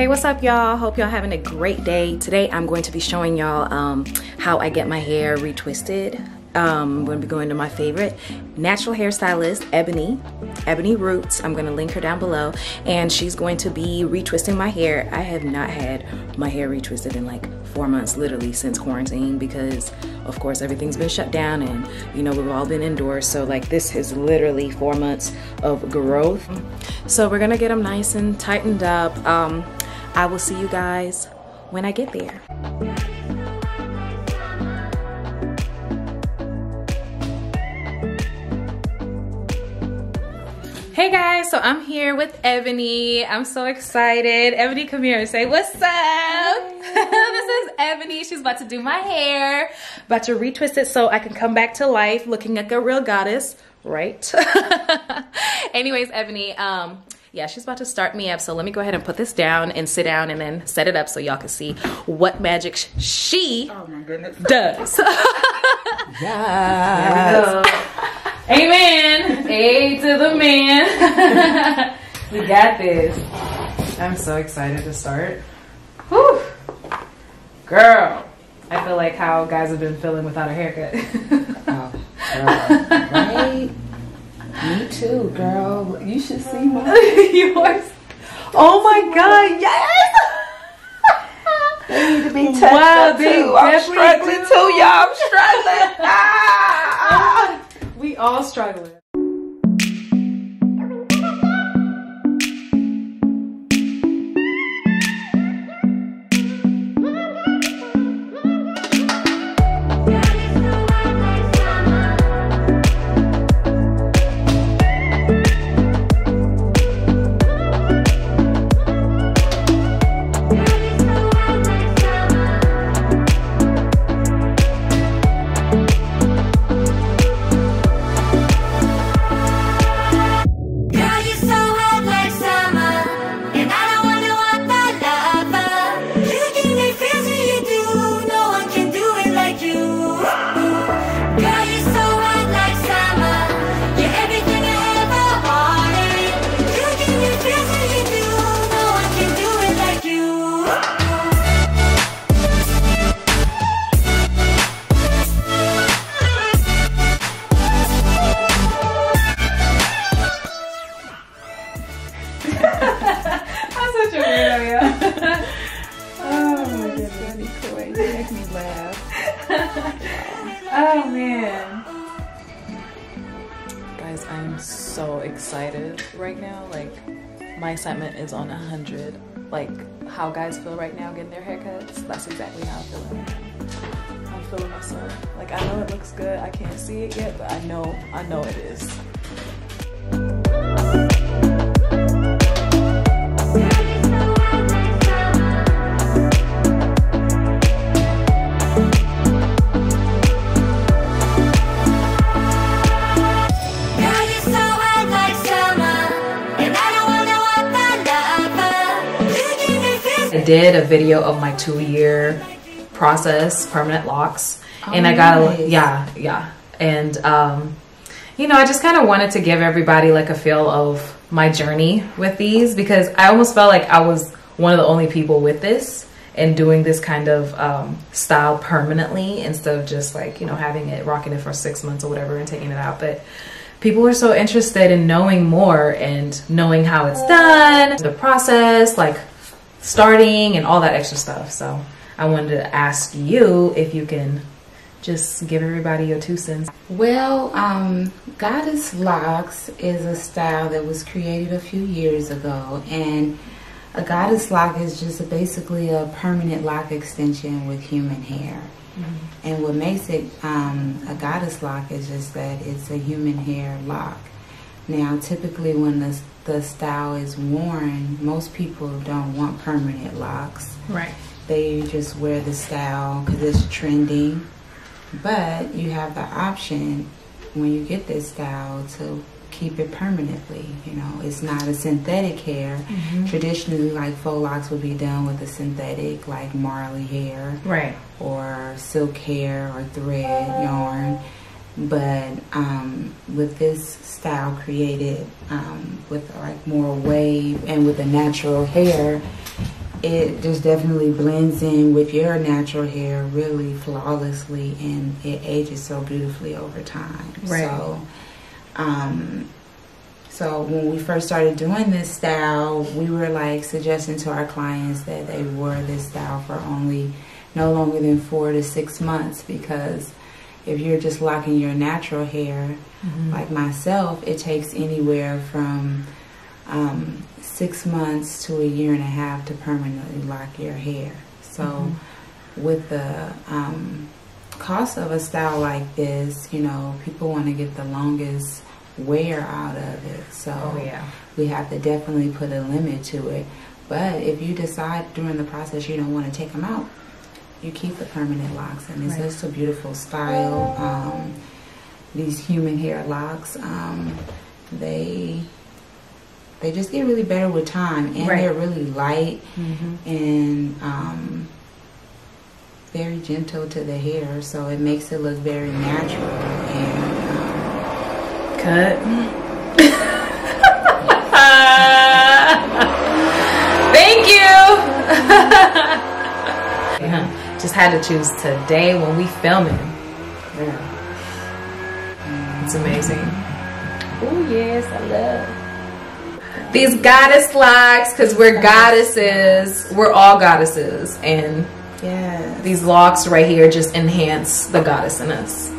Hey, what's up, y'all? Hope y'all having a great day. Today, I'm going to be showing y'all um, how I get my hair retwisted. Um, I'm going to be going to my favorite natural hairstylist, Ebony, Ebony Roots. I'm going to link her down below, and she's going to be retwisting my hair. I have not had my hair retwisted in like four months, literally since quarantine, because of course everything's been shut down, and you know we've all been indoors. So like this is literally four months of growth. So we're gonna get them nice and tightened up. Um, I will see you guys when I get there. Hey guys, so I'm here with Ebony. I'm so excited. Ebony, come here and say what's up. this is Ebony. She's about to do my hair, about to retwist it so I can come back to life looking like a real goddess, right? Anyways, Ebony, um, yeah, she's about to start me up. So let me go ahead and put this down and sit down and then set it up so y'all can see what magic she Oh my goodness. does. Yes. Amen. A to the man. we got this. I'm so excited to start. Whew. Girl, I feel like how guys have been feeling without a haircut. Oh, girl. Right? Me too, girl. You should see my. Yours. Oh my god, yes! They need to be touched Wow, up too. I'm struggling do. too, y'all. I'm struggling. Ah! We all struggling. How guys feel right now getting their haircuts. That's exactly how I'm feeling. I'm feeling myself. Like, I know it looks good. I can't see it yet, but I know, I know it is. I did a video of my two year process, permanent locks, and I got a nice. yeah, yeah, and um, you know, I just kind of wanted to give everybody like a feel of my journey with these because I almost felt like I was one of the only people with this and doing this kind of um, style permanently instead of just like you know having it rocking it for six months or whatever and taking it out, but. People are so interested in knowing more and knowing how it's done, the process, like starting and all that extra stuff. So I wanted to ask you if you can just give everybody your two cents. Well, um, Goddess Locks is a style that was created a few years ago, and a goddess lock is just basically a permanent lock extension with human hair. And what makes it um, a goddess lock is just that it's a human hair lock. Now, typically, when the, the style is worn, most people don't want permanent locks Right. they just wear the style because it's trending. But you have the option when you get this style to keep it permanently. You know, it's not a synthetic hair. Mm-hmm. Traditionally, like faux locks would be done with a synthetic, like Marley hair Right. or silk hair or thread yarn. But um, with this style created um, with like more wave and with the natural hair, it just definitely blends in with your natural hair really flawlessly and it ages so beautifully over time. Right. So, um, so when we first started doing this style, we were like suggesting to our clients that they wore this style for only no longer than four to six months because if you're just locking your natural hair, like myself, it takes anywhere from um, six months to a year and a half to permanently lock your hair. So, with the um, cost of a style like this, you know, people want to get the longest wear out of it. So, Oh, yeah. we have to definitely put a limit to it. But if you decide during the process you don't want to take them out, you keep the permanent locks, and it's Right. just a beautiful style. Um, these human hair locks, um, they they just get really better with time, and Right. they're really light and um, very gentle to the hair, so it makes it look very natural and. Um, Cut. Thank you. Yeah, Just had to choose today when we filming. It's amazing. Oh yes, I love these goddess locks because we're goddesses. We're all goddesses, and yeah. these locks right here just enhance the goddess in us.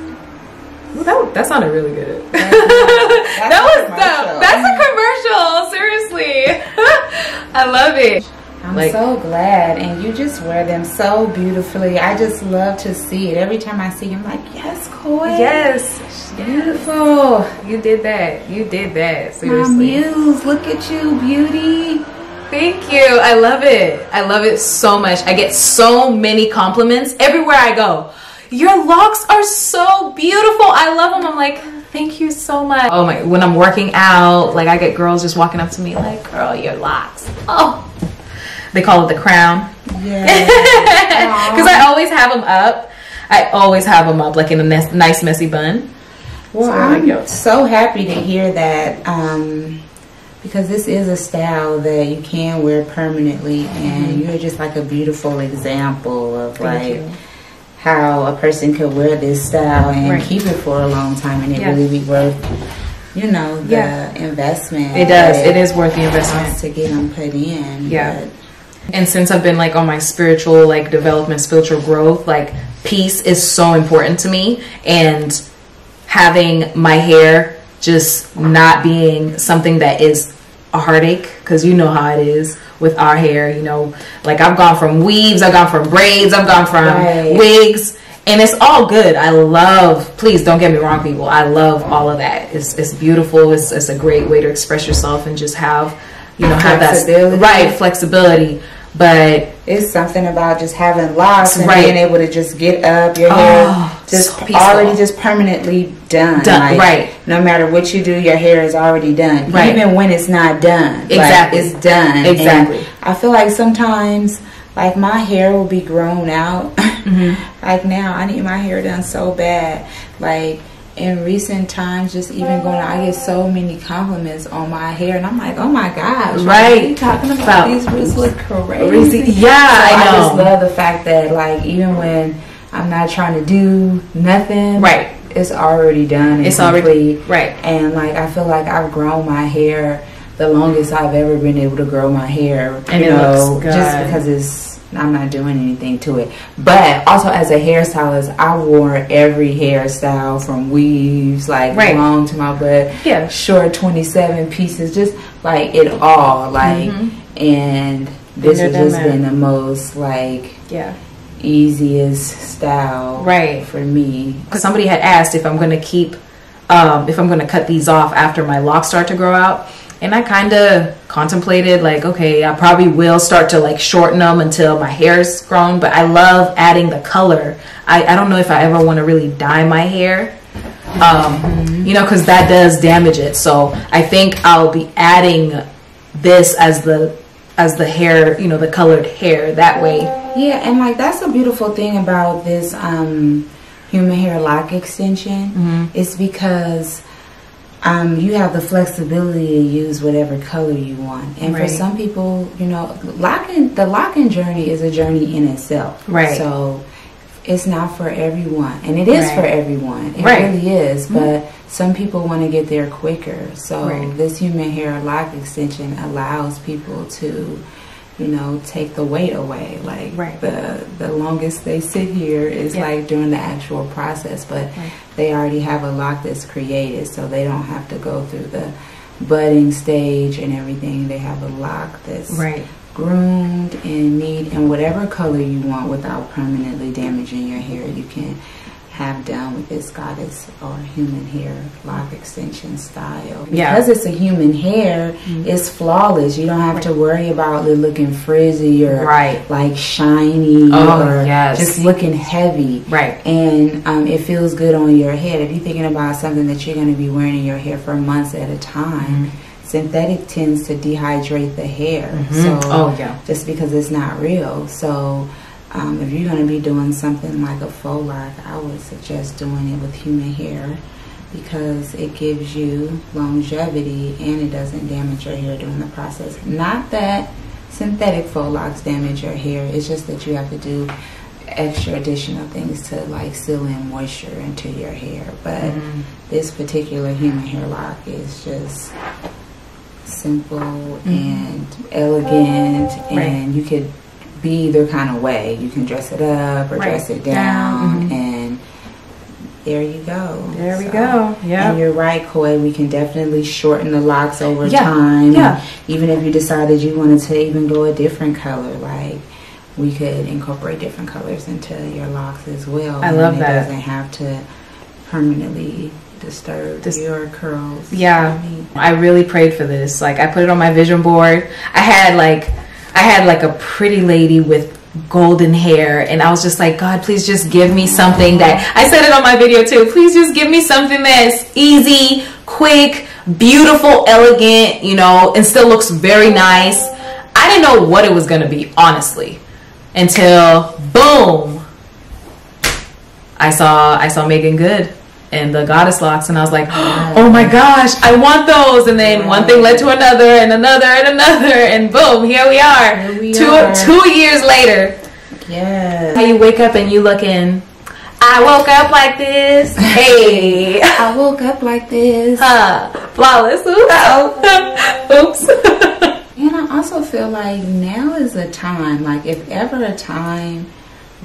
Ooh, that, that sounded really good. that was dope. That's a commercial. Seriously, I love it. I'm Like- so glad, and you just wear them so beautifully. I just love to see it. Every time I see you, I'm like, yes, Koi. Yes, beautiful. you did that. You did that. Seriously. My muse, look at you, beauty. Thank you. I love it. I love it so much. I get so many compliments everywhere I go. Your locks are so beautiful. I love them. I'm like, thank you so much. Oh my, when I'm working out, like I get girls just walking up to me like, girl, your locks. Oh. They call it the crown. Yeah. Because I always have them up. I always have them up like in a nice messy bun. Well, So, I'm so happy to hear that um, because this is a style that you can wear permanently, and you're just like a beautiful example of Mm-hmm. Thank like you. how a person could wear this style and Right. keep it for a long time, and it Yeah. really be worth, you know, the Yeah. investment. It does. It is worth the investment. to get them put in. Yeah. And since I've been like on my spiritual like development, spiritual growth, like peace is so important to me and having my hair just not being something that is a heartache because you know how it is with our hair, you know, like I've gone from weaves, I've gone from braids, I've gone from Right. wigs and it's all good. I love, please don't get me wrong, people. I love all of that. It's, it's beautiful. It's, it's a great way to express yourself and just have, you know, have that right flexibility. But It's something about just having locks and Right. being able to just get up, your Oh, hair just so already just permanently done. Done, right. No matter what you do, your hair is already done. Right. Even when it's not done. Like, Exactly. it's done. Exactly. And I feel like sometimes like my hair will be grown out. Mm-hmm. like now I need my hair done so bad. Like in recent times, just even going, I get so many compliments on my hair, and I'm like, oh my gosh, Right. you talking about About- these roots look crazy. Crazy. Yeah, So I know. just love the fact that like even when I'm not trying to do nothing, Right. it's already done. And It's already- right. And like I feel like I've grown my hair the longest I've ever been able to grow my hair. And you know, just because it's I'm not doing anything to it. But also as a hairstylist, I wore every hairstyle from weaves, like Right. long to my butt, Yeah. short 27 pieces, just like it all. Like, and this has just that. been the most like yeah. easiest style Right. for me. because somebody had asked if I'm going to keep, um, if I'm going to cut these off after my locks start to grow out. And I kind of contemplated, like, okay, I probably will start to like shorten them until my hair's grown. But I love adding the color. I, I don't know if I ever want to really dye my hair, um, you know, because that does damage it. So I think I'll be adding this as the as the hair, you know, the colored hair that way. Yeah, and like that's a beautiful thing about this um, human hair lock extension. Mm-hmm. It's because um, you have the flexibility to use whatever color you want. And Right. for some people, you know, locking the locking journey is a journey in itself. Right. So it's not for everyone, and it is Right. for everyone. It Right. Mm-hmm. really is. But some people want to get there quicker. So this human hair lock extension allows people to. You know, take the weight away. Like Right. the the longest they sit here is Yeah. like during the actual process, but Right. they already have a lock that's created, so they don't have to go through the budding stage and everything. They have a lock that's Right. groomed and neat and whatever color you want without permanently damaging your hair. You can have done with this goddess or human hair lock extension style. Yeah. Because it's a human hair, mm-hmm. it's flawless. You don't have to worry about it looking frizzy or Right. like shiny Oh, or yes. just looking heavy Right. and um, it feels good on your head. If you're thinking about something that you're going to be wearing in your hair for months at a time, mm-hmm. synthetic tends to dehydrate the hair. Mm-hmm. So Oh, yeah. just because it's not real. So um, if you're going to be doing something like a faux lock, I would suggest doing it with human hair because it gives you longevity and it doesn't damage your hair during the process. Not that synthetic faux locks damage your hair. It's just that you have to do extra additional things to like seal in moisture into your hair. But Mm-hmm. this particular human hair lock is just simple and elegant. Right. and you could be either kind of way. You can dress it up or Right. dress it Down, down mhm. and there you go. There we So- go. Yeah. And you're right, Koi. We can definitely shorten the locks over Yeah, time. yeah. Even if you decided you wanted to even go a different color, like we could incorporate different colors into your locks as well. I love and that. It doesn't have to permanently disturb Dis- your curls. Yeah. I mean, I really prayed for this. Like I put it on my vision board. I had like I had like a pretty lady with golden hair and I was just like, God, please just give me something that I said it on my video too. Please just give me something that's easy, quick, beautiful, elegant, you know, and still looks very nice. I didn't know what it was gonna be, honestly. Until boom. I saw I saw Meagan Good and the goddess locks and I was like, oh my gosh, I want those. And then one thing led to another and another and another and boom, here we are. Here we two are. two years later. yes. How you wake up and you look in I woke up like this. Hey. I woke up like this. huh. Flawless. Oops. Oops. And I also feel like now is a time, like if ever a time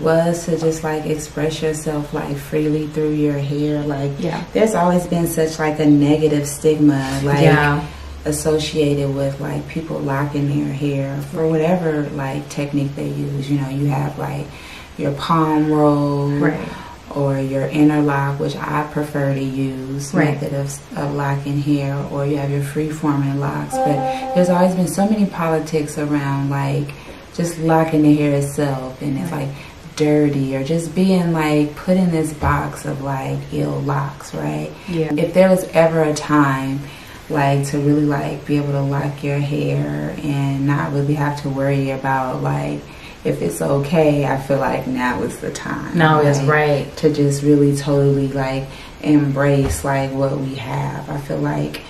was to just like express yourself like freely through your hair, like Yeah. there's always been such like a negative stigma, like Yeah. associated with like people locking their hair for whatever like technique they use. You know, you have like your palm roll Right. or your interlock, which I prefer to use Right. method of, of locking hair, or you have your free forming locks. But there's always been so many politics around like just locking the hair itself, and it's like dirty or just being like put in this box of like ill locks, right? Yeah. If there was ever a time like to really like be able to lock your hair and not really have to worry about like if it's okay, I feel like now is the time. Now is like, right. to just really totally like embrace like what we have. I feel like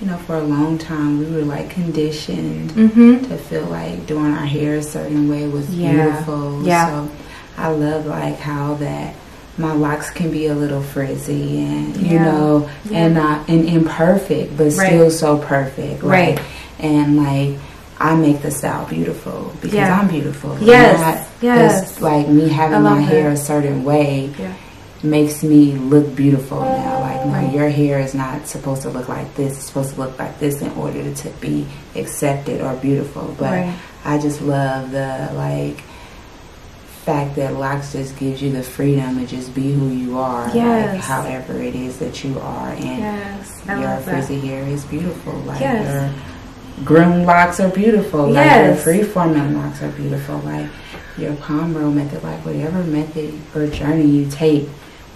you know for a long time we were like conditioned Mm-hmm. to feel like doing our hair a certain way was Yeah. beautiful. Yeah. So I love like how that my locks can be a little frizzy and you know Yeah. and not and imperfect but Right. still so perfect. Right. Like, and like I make the style beautiful because Yeah. I'm beautiful. Yes. Not Yes. just like me having my hair a certain way Yeah. makes me look beautiful now. Like, no, Right. your hair is not supposed to look like this. It's supposed to look like this in order to be accepted or beautiful. But Right. I just love the like fact that locks just gives you the freedom to just be who you are, like however it is that you are, and Yes. Your frizzy hair is beautiful. Like Yes. your groomed locks are beautiful. Like your Yes. free forming locks are beautiful. Like your palm roll method, like whatever method or journey you take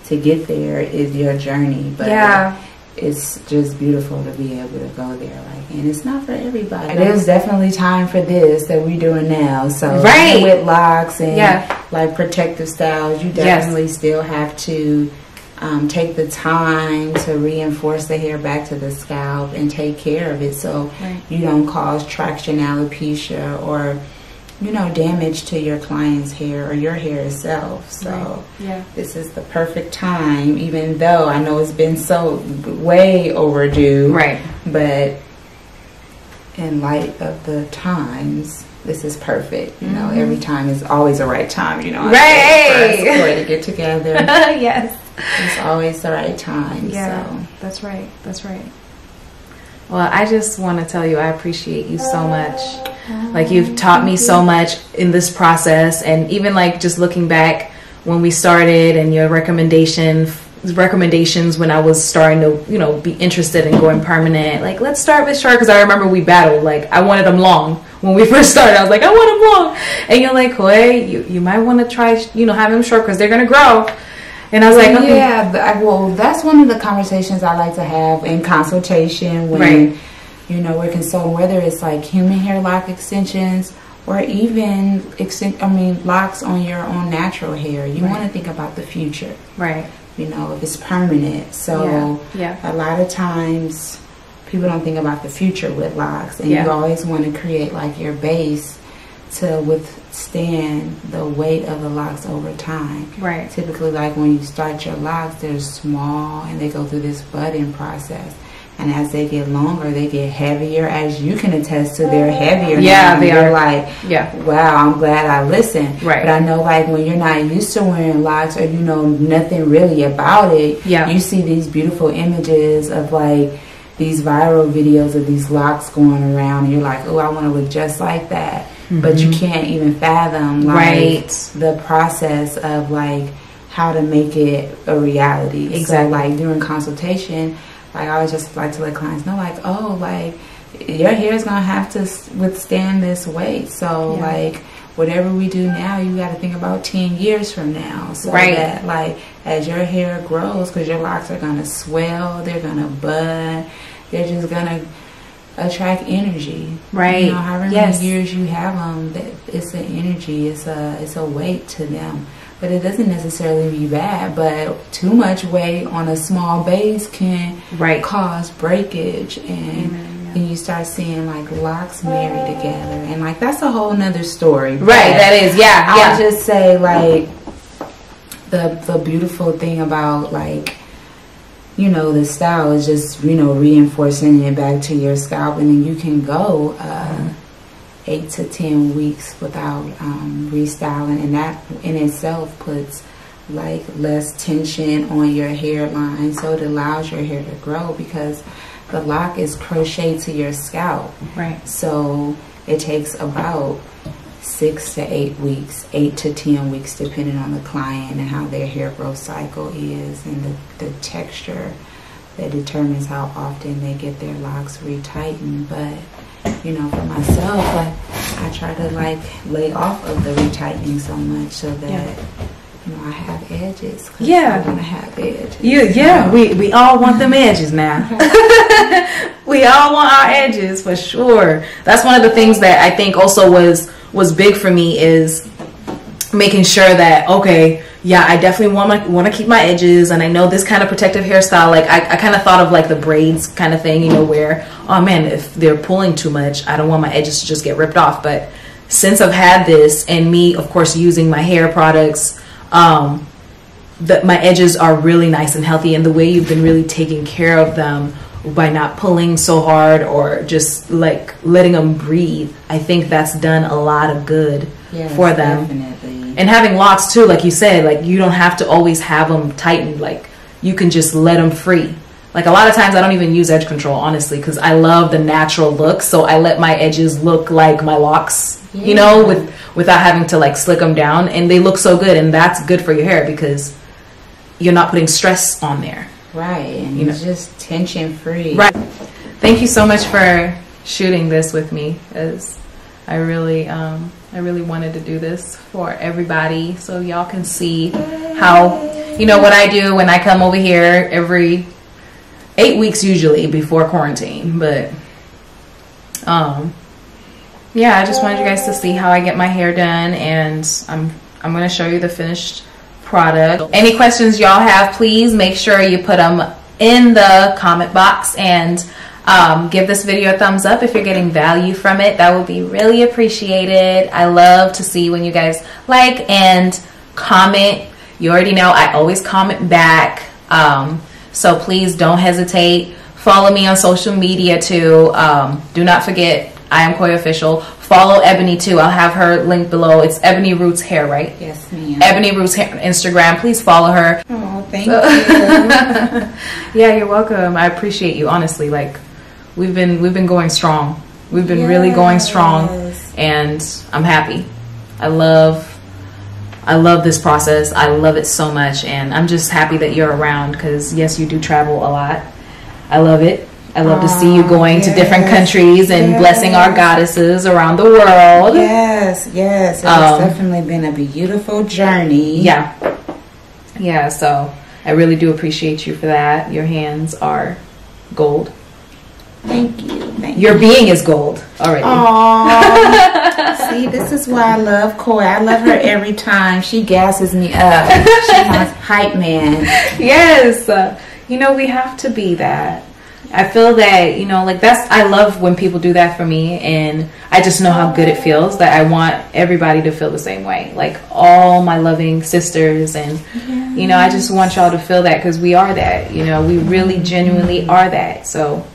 to get there is your journey. But Yeah. It's just beautiful to be able to go there. Like, and it's not for everybody. There's definitely time for this that we're doing now. So Right. with locks and Yeah. like protective styles, you Yes. definitely still have to um, take the time to reinforce the hair back to the scalp and take care of it so Right. you don't cause traction alopecia or you know damage to your client's hair or your hair itself so Right. Yeah. this is the perfect time even though i know it's been so way overdue Right. but in light of the times this is perfect you know mm-hmm. every time is always the right time you know say, for us Right. to get together yes. it's always the right time Yeah, so that's right. That's right. Well, I just want to tell you, I appreciate you so much. Oh, like, you've taught me so much in this process, and even like just looking back when we started and your recommendation recommendations when I was starting to, you know, be interested in going permanent. Like, let's start with short because I remember we battled. Like, I wanted them long when we first started. I was like, I want them long, and you're like, Koi, you you might want to try, you know, have them short because they're gonna grow. And I was like, okay. yeah well that's one of the conversations i like to have in consultation when Right. you know we're consulting whether it's like human hair lock extensions or even exten- i mean locks on your own natural hair you Right. want to think about the future right. you know if it's permanent so Yeah. a lot of times people don't think about the future with locks and Yeah. you always want to create like your base to withstand the weight of the locks over time Right. typically like when you start your locks they're small and they go through this budding process and as they get longer they get heavier as you can attest to they're heavier Yeah, now. they You're are. like Yeah. wow i'm glad i listened Right. but i know like when you're not used to wearing locks or you know nothing really about it Yeah. you see these beautiful images of like these viral videos of these locks going around and you're like oh i want to look just like that but you can't even fathom like Mm-hmm. Right. the process of like how to make it a reality Exactly. so like during consultation like i always just like to let clients know like oh like your hair is gonna have to withstand this weight so Yeah. like whatever we do now you got to think about 10 years from now so Right. that like as your hair grows because your locks are gonna swell they're gonna bud they're just gonna attract energy Right. you know however Yes. many years you have them that it's an energy it's a it's a weight to them but it doesn't necessarily be bad but too much weight on a small base can Right. cause breakage and then you start seeing like locks married together and like that's a whole nother story Right. That is. Yeah. I'll Yeah. just say like the the beautiful thing about like you know the style is just you know reinforcing it back to your scalp and then you can go uh, eight to ten weeks without um, restyling and that in itself puts like less tension on your hairline so it allows your hair to grow because the lock is crocheted to your scalp Right. so it takes about six to eight weeks, eight to ten weeks, depending on the client and how their hair growth cycle is and the, the texture that determines how often they get their locks retightened. But you know, for myself, like I try to like lay off of the retightening so much so that Yeah. you know I have edges. Yeah. I want to have edges. You, yeah, we, we all want them edges now. we all want our edges for sure. That's one of the things that I think also was was big for me is making sure that okay, yeah, I definitely want my want to keep my edges, and I know this kind of protective hairstyle. Like I, I kind of thought of like the braids kind of thing, you know, where oh man, if they're pulling too much, I don't want my edges to just get ripped off. But since I've had this, and me, of course, using my hair products. Um, that my edges are really nice and healthy and the way you've been really taking care of them by not pulling so hard or just like letting them breathe. I think that's done a lot of good Yes, for them. Definitely. and having locks too like you said like you don't have to always have them tightened. Like you can just let them free. Like a lot of times i don't even use edge control honestly because i love the natural look so i let my edges look like my locks you know with without having to like slick them down and they look so good and that's good for your hair because you're not putting stress on there Right, and You it's just tension free. Right. Thank you so much for shooting this with me, as I really, um, I really wanted to do this for everybody, so y'all can see how, you know, what I do when I come over here every eight weeks usually before quarantine. But, um, yeah, I just wanted you guys to see how I get my hair done, and I'm I'm gonna show you the finished product. Any questions y'all have, please make sure you put them in the comment box and um, give this video a thumbs up if you're getting value from it. That would be really appreciated. I love to see when you guys like and comment. You already know I always comment back. Um, so please don't hesitate. Follow me on social media too. Um, do not forget, I am Koi Official. Follow Ebony too. I'll have her link below. It's Ebony Roots Hair, right? Yes, ma'am. Ebony Roots Hair on Instagram. Please follow her. Oh, thank you. Yeah, you're welcome. I appreciate you. Honestly, like we've been we've been going strong. We've been really going strong, and I'm happy. I love I love this process. I love it so much, and I'm just happy that you're around because yes, you do travel a lot. I love it. I love to see you Aw, going to different countries and blessing our goddesses around the world. Yes, yes. It's Um, definitely been a beautiful journey. Yeah. Yeah, so I really do appreciate you for that. Your hands are gold. Thank you. Thank Your being is gold already. Aww. See, this is why I love Koi. I love her every time. She gasses me up. She has hype man. Yes. You know, we have to be that. I feel that, you know, like that's, I love when people do that for me, and I just know how good it feels that I want everybody to feel the same way. Like all my loving sisters, and, you know, I just want y'all to feel that because we are that. You know, we really genuinely are that. So,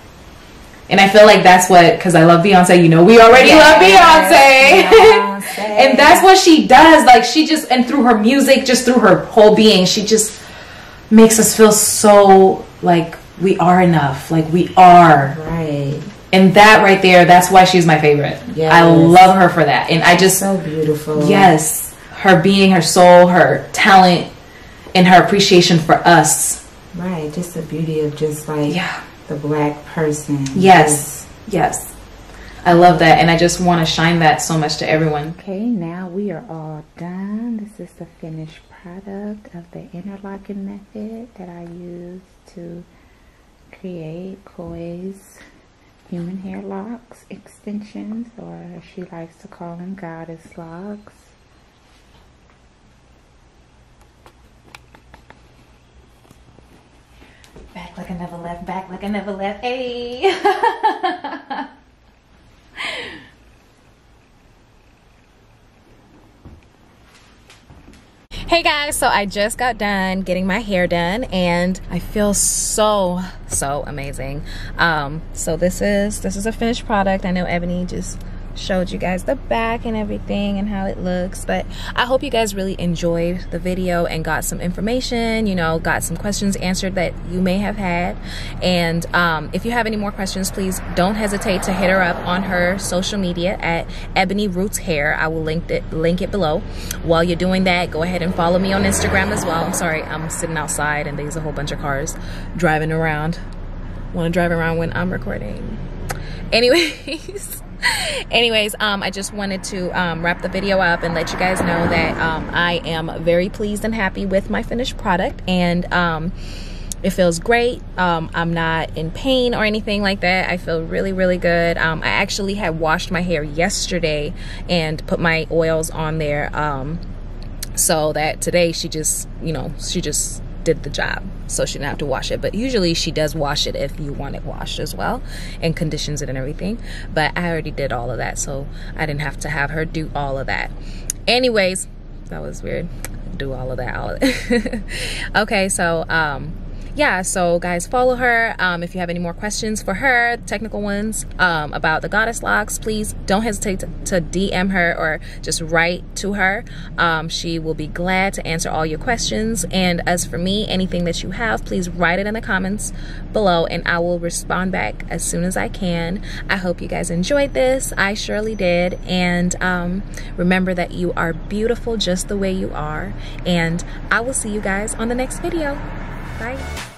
and I feel like that's what, because I love Beyonce, you know, we already love Beyonce. Beyonce. and that's what she does. Like, she just, and through her music, just through her whole being, she just makes us feel so like we are enough. Like, we are. Right. And that right there, that's why she's my favorite. Yes. I love her for that. And I just, So beautiful. yes, her being, her soul, her talent, and her appreciation for us. Right. Just the beauty of just like Yeah. the black person. Yes. Yes. I love that. And I just want to shine that so much to everyone. Okay, now we are all done. This is the finished product of the interlocking method that I used to create Koi's human hair locks extensions, or she likes to call them, goddess locks. Back like I never left, back like I never left. Hey. Hey guys, so I just got done getting my hair done and I feel so so amazing. Um so this is this is a finished product. I know Ebony just showed you guys the back and everything and how it looks but i hope you guys really enjoyed the video and got some information you know got some questions answered that you may have had. And um, if you have any more questions please don't hesitate to hit her up on her social media at ebony roots hair. I will link it link it below. While you're doing that go ahead and follow me on instagram as well. I'm sorry i'm sitting outside and there's a whole bunch of cars driving around. Want to drive around when i'm recording anyways. Anyways um i just wanted to um, wrap the video up and let you guys know that um, i am very pleased and happy with my finished product. And um it feels great. Um, i'm not in pain or anything like that. I feel really really good. Um, i actually had washed my hair yesterday and put my oils on there. Um, so that today she just you know she just did the job so she didn't have to wash it. But usually she does wash it if you want it washed as well and conditions it and everything. But i already did all of that so i didn't have to have her do all of that. Anyways that was weird. Do all of that all of okay so um yeah so guys follow her. Um, if you have any more questions for her technical ones um, about the goddess locks please don't hesitate to, to dm her or just write to her. Um, she will be glad to answer all your questions. And as for me anything that you have please write it in the comments below and i will respond back as soon as i can. I hope you guys enjoyed this. I surely did. And um, remember that you are beautiful just the way you are. And i will see you guys on the next video Bye.